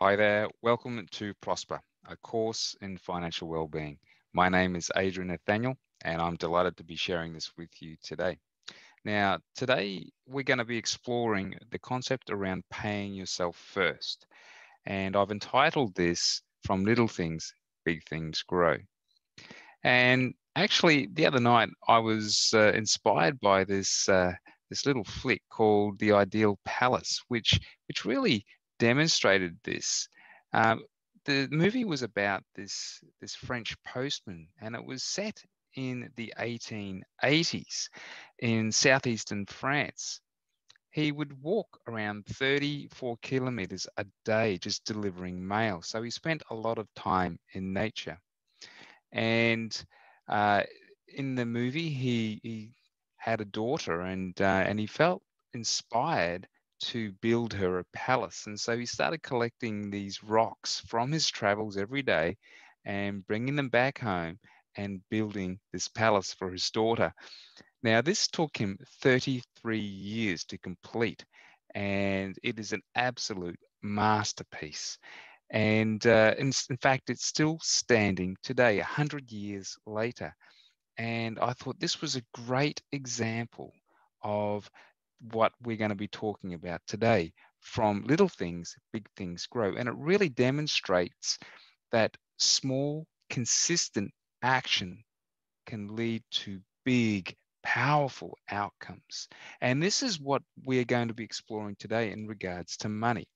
Hi there, welcome to Prosper, a course in financial well-being. My name is Adrian Nathaniel and I'm delighted to be sharing this with you today. Now, today we're going to be exploring the concept around paying yourself first. And I've entitled this From Little Things, Big Things Grow. And actually, the other night I was uh, inspired by this uh, this little flick called The Ideal Palace, which which really demonstrated this. Um, the movie was about this this French postman, and it was set in the 1880s in southeastern France. He would walk around 34 kilometers a day just delivering mail. So he spent a lot of time in nature. And uh, in the movie, he, he had a daughter and, uh, and he felt inspired to build her a palace. And so he started collecting these rocks from his travels every day and bringing them back home and building this palace for his daughter. Now, this took him 33 years to complete, and it is an absolute masterpiece. And uh, in, in fact, it's still standing today, 100 years later. And I thought this was a great example of what we're going to be talking about today. From little things, big things grow. And it really demonstrates that small, consistent action can lead to big, powerful outcomes. And this is what we're going to be exploring today in regards to money.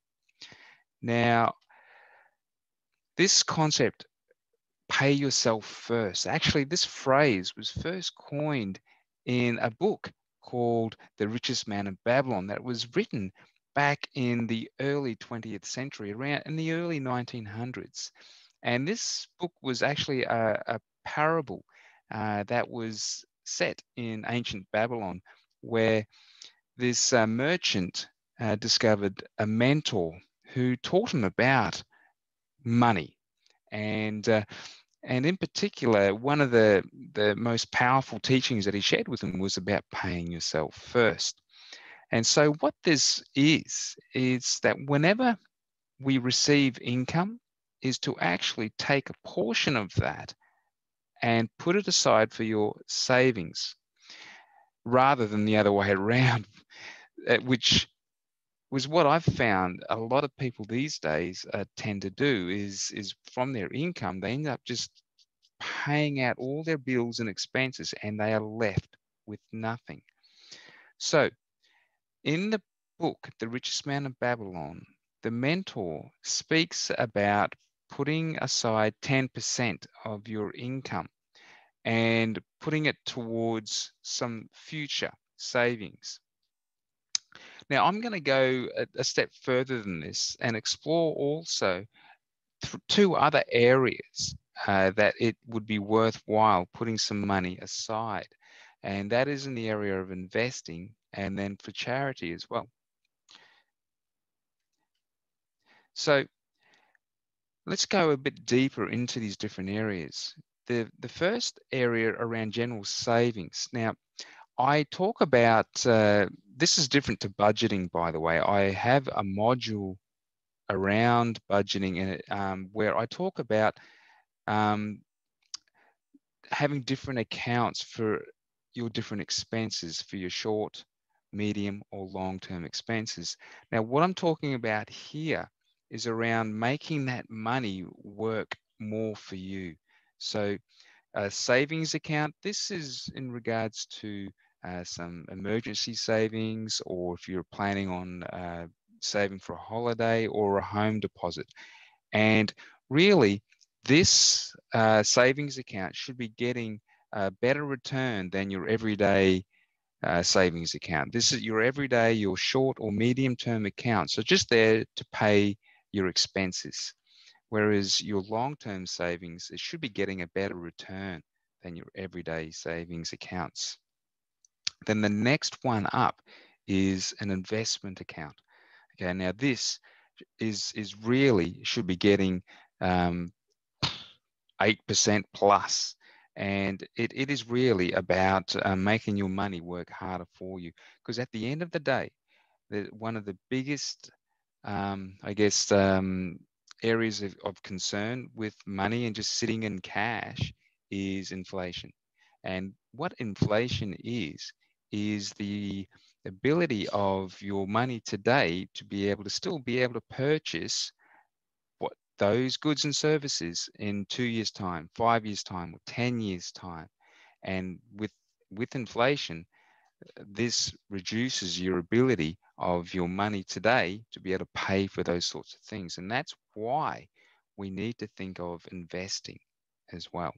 Now, this concept, pay yourself first, actually, this phrase was first coined in a book called The Richest Man in Babylon that was written back in the early 20th century, around in the early 1900s. And this book was actually a, a parable uh, that was set in ancient Babylon, where this uh, merchant uh, discovered a mentor who taught him about money. And uh, and in particular, one of the, the most powerful teachings that he shared with them was about paying yourself first. And so, what this is, is that whenever we receive income, is to actually take a portion of that and put it aside for your savings rather than the other way around, eh, which was what I've found a lot of people these days uh, tend to do is is from their income they end up just paying out all their bills and expenses and they are left with nothing. So in the book The Richest Man of Babylon, the mentor speaks about putting aside 10% of your income and putting it towards some future savings. Now, I'm going to go a, a step further than this and explore also two other areas uh, that it would be worthwhile putting some money aside. And that is in the area of investing and then for charity as well. So let's go a bit deeper into these different areas. The, the first area around general savings. Now, I talk about, uh, this is different to budgeting, by the way. I have a module around budgeting in it, um, where I talk about um, having different accounts for your different expenses for your short, medium, or long-term expenses. Now, what I'm talking about here is around making that money work more for you. So a savings account, this is in regards to uh, some emergency savings or if you're planning on uh, saving for a holiday or a home deposit. And really, this uh, savings account should be getting a better return than your everyday uh, savings account. This is your everyday, your short or medium term account. So just there to pay your expenses. Whereas your long term savings, it should be getting a better return than your everyday savings accounts. Then the next one up is an investment account. Okay, now this is is really should be getting um, 8% plus. And it, it is really about uh, making your money work harder for you. Because at the end of the day, the, one of the biggest, um, I guess, um, areas of, of concern with money and just sitting in cash is inflation. And what inflation is, is the ability of your money today to be able to still be able to purchase what those goods and services in two years time five years time or 10 years time. And with with inflation this reduces your ability of your money today to be able to pay for those sorts of things. And that's why we need to think of investing as well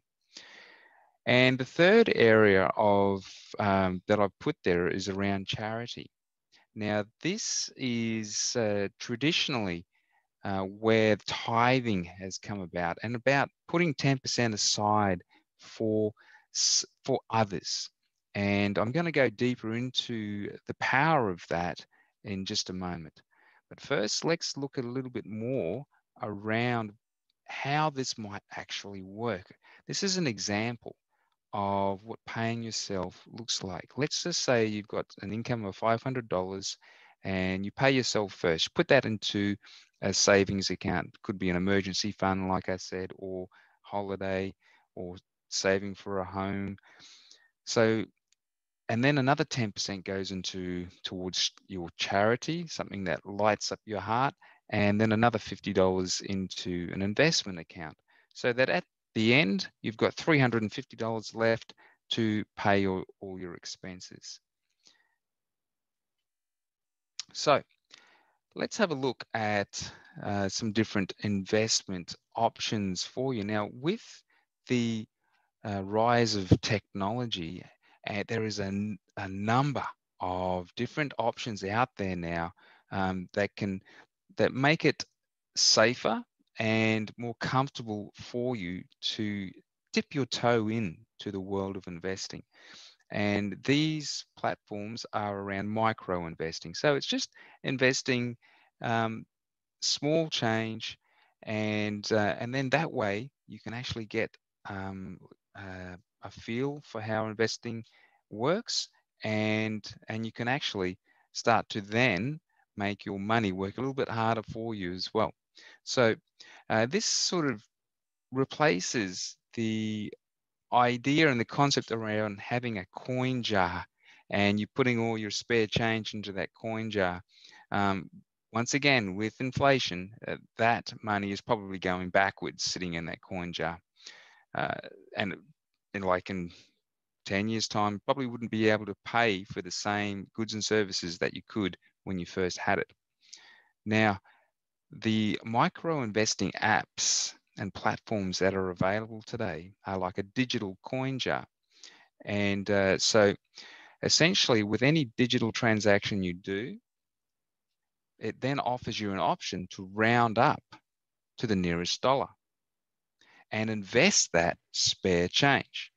and the third area of um, that I've put there is around charity. Now, this is uh, traditionally uh, where tithing has come about, and about putting 10% aside for for others. And I'm going to go deeper into the power of that in just a moment. But first, let's look a little bit more around how this might actually work. This is an example of what paying yourself looks like. Let's just say you've got an income of $500 and you pay yourself first. Put that into a savings account. Could be an emergency fund, like I said, or holiday, or saving for a home. So, and then another 10% goes into towards your charity, something that lights up your heart, and then another $50 into an investment account. So that at the end, you've got $350 left to pay your, all your expenses. So let's have a look at uh, some different investment options for you. Now, with the uh, rise of technology, uh, there is a, a, number of different options out there now um, that can that make it safer and more comfortable for you to dip your toe in to the world of investing. And these platforms are around micro investing. So it's just investing um, small change, and uh, and then that way you can actually get um, uh, a feel for how investing works, and and you can actually start to then make your money work a little bit harder for you as well. So uh, this sort of replaces the idea and the concept around having a coin jar and you're putting all your spare change into that coin jar. Um, once again, with inflation, uh, that money is probably going backwards sitting in that coin jar. Uh, and in like in 10 years time, probably wouldn't be able to pay for the same goods and services that you could when you first had it. Now, the micro investing apps and platforms that are available today are like a digital coin jar. And uh, so essentially with any digital transaction you do, it then offers you an option to round up to the nearest dollar and invest that spare change.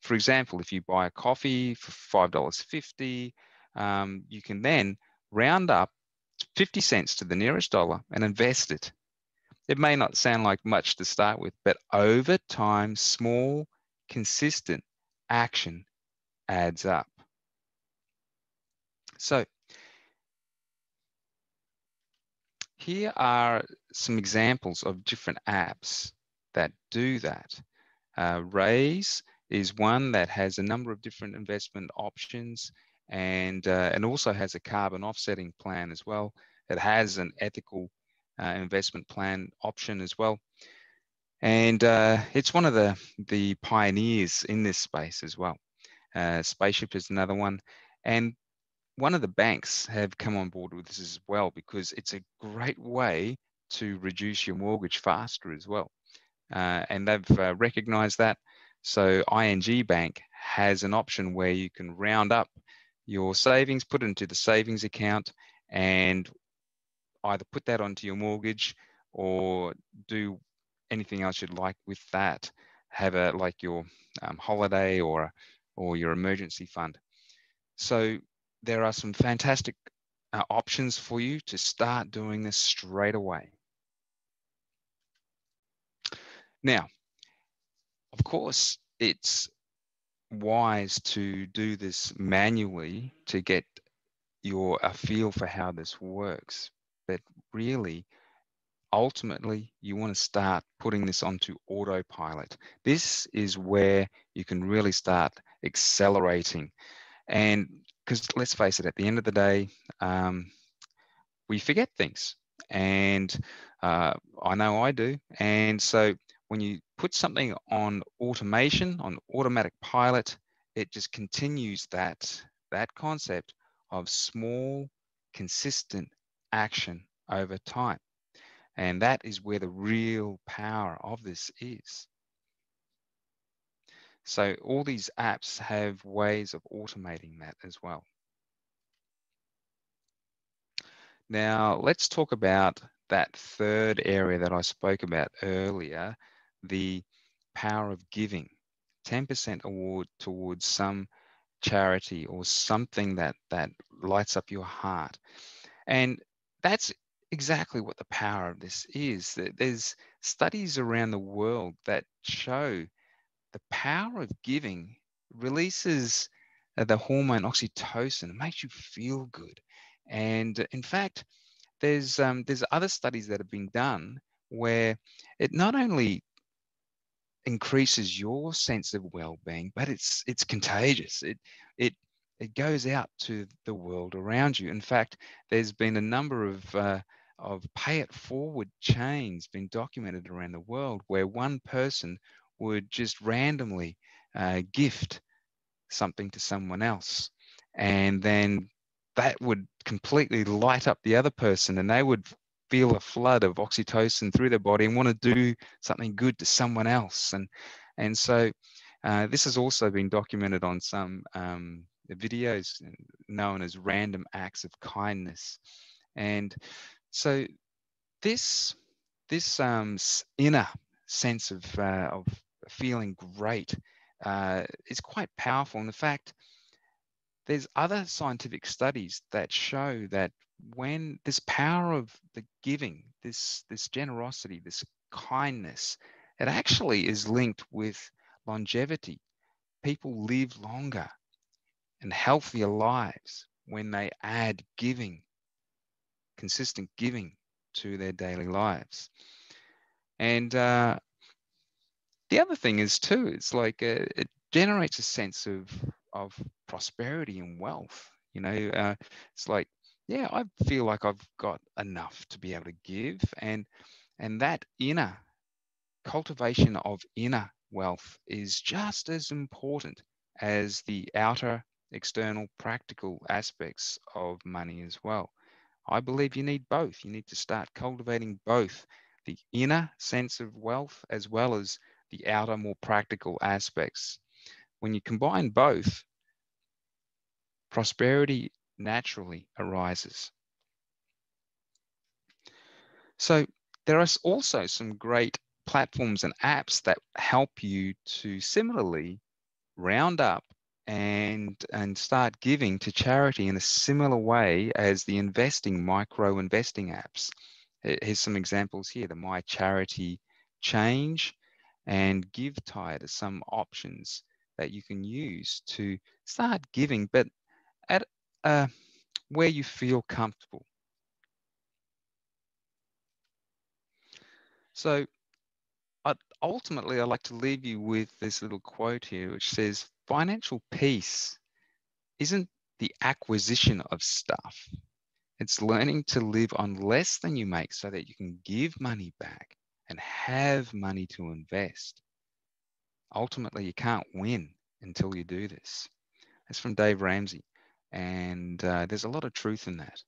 For example, if you buy a coffee for $5.50, um, you can then round up 50 cents to the nearest dollar and invest it. It may not sound like much to start with, but over time, small, consistent action adds up. So here are some examples of different apps that do that. Uh, Raiz is one that has a number of different investment options and uh, and also has a carbon offsetting plan as well. It has an ethical uh, investment plan option as well, and uh, it's one of the the pioneers in this space as well. Uh, Spaceship is another one, and one of the banks have come on board with this as well because it's a great way to reduce your mortgage faster as well, uh, and they've uh, recognised that. So ING Bank has an option where you can round up your savings, put it into the savings account, and either put that onto your mortgage or do anything else you'd like with that. Have a like your um, holiday or or your emergency fund. So there are some fantastic uh, options for you to start doing this straight away. Now, of course, it's wise to do this manually to get your a feel for how this works. But really, ultimately you want to start putting this onto autopilot. This is where you can really start accelerating. And because let's face it, at the end of the day, um, we forget things. And uh, I know I do. And so when you put something on automation, on automatic pilot, it just continues that, that concept of small, consistent action over time. And that is where the real power of this is. So all these apps have ways of automating that as well. Now let's talk about that third area that I spoke about earlier, the power of giving. 10% award towards some charity or something that that lights up your heart. And that's exactly what the power of this is. There's studies around the world that show the power of giving releases uh, the hormone oxytocin. It makes you feel good. And in fact, there's um, there's other studies that have been done where it not only increases your sense of well-being, but it's it's contagious. It it it goes out to the world around you. In fact, there's been a number of uh, of pay it forward chains been documented around the world where one person would just randomly uh, gift something to someone else, and then that would completely light up the other person, and they would feel a flood of oxytocin through their body and want to do something good to someone else. And and so uh, this has also been documented on some um, videos known as random acts of kindness. And so this this um, inner sense of uh, of feeling great uh, is quite powerful. And the fact there's other scientific studies that show that when this power of the giving, this this generosity, this kindness, it actually is linked with longevity. People live longer and healthier lives when they add giving, consistent giving to their daily lives. And uh, the other thing is too, it's like uh, it generates a sense of of prosperity and wealth. You know, uh, it's like yeah, I feel like I've got enough to be able to give, and and that inner cultivation of inner wealth is just as important as the outer external practical aspects of money as well. I believe you need both. You need to start cultivating both the inner sense of wealth as well as the outer, more practical aspects. When you combine both, prosperity naturally arises. So there are also some great platforms and apps that help you to similarly round up and and start giving to charity in a similar way as the investing micro investing apps. Here's some examples here: the My Charity Change and GiveTide are some options that you can use to start giving, but at uh, where you feel comfortable. So ultimately, I'd like to leave you with this little quote here, which says, financial peace isn't the acquisition of stuff. It's learning to live on less than you make so that you can give money back and have money to invest. Ultimately, you can't win until you do this. That's from Dave Ramsey. And uh, there's a lot of truth in that.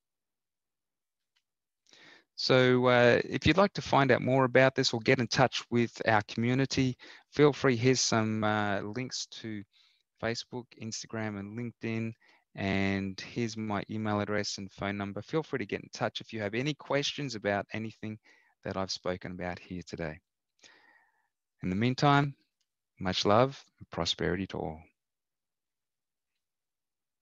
So uh, if you'd like to find out more about this or get in touch with our community, feel free. Here's some uh, links to Facebook, Instagram, and LinkedIn. And here's my email address and phone number. Feel free to get in touch if you have any questions about anything that I've spoken about here today. In the meantime, much love and prosperity to all.